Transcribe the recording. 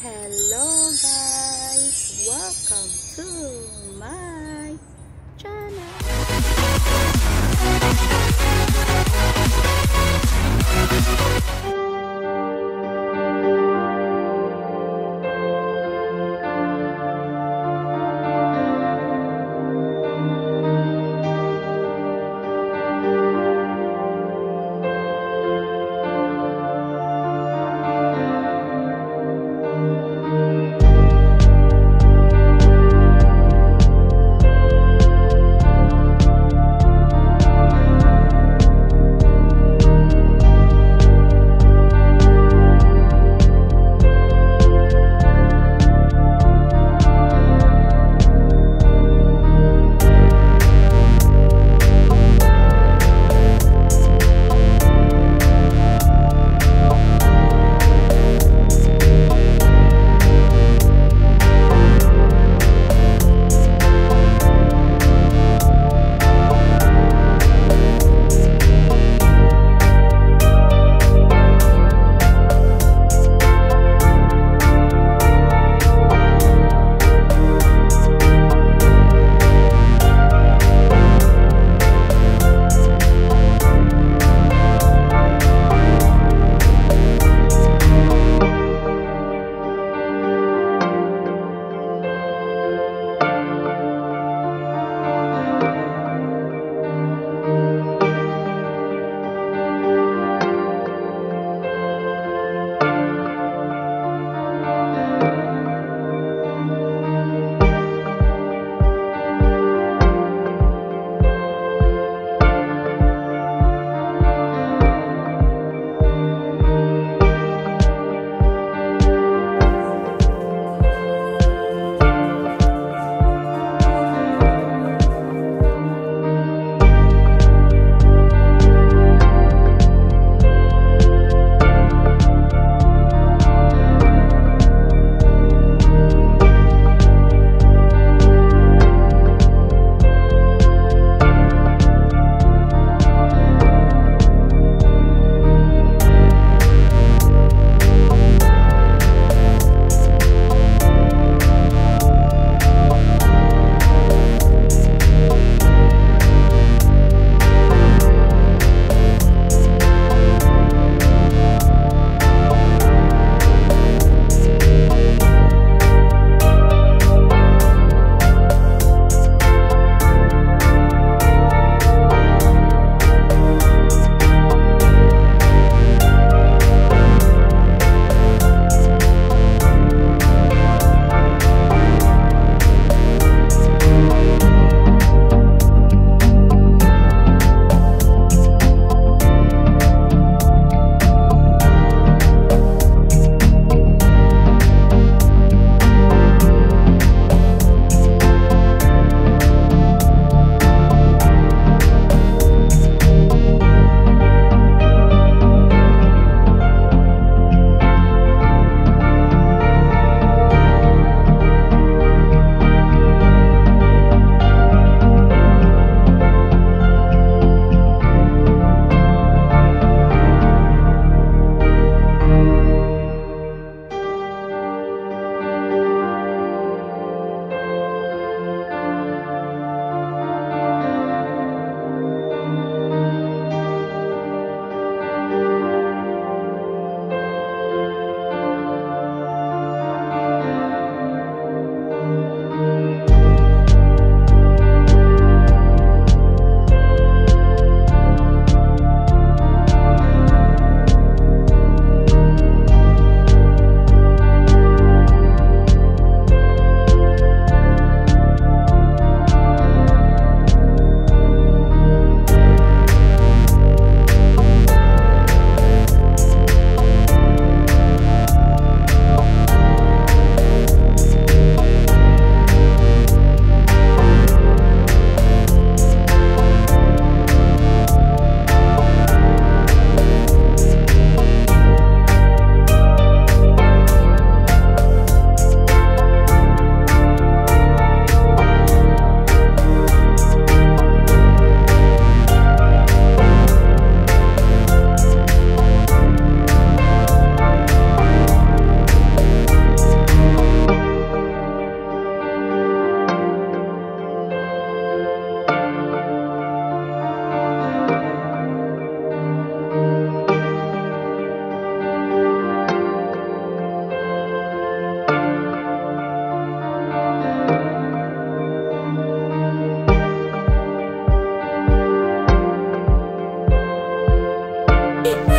Hello guys! Welcome to my channel! it.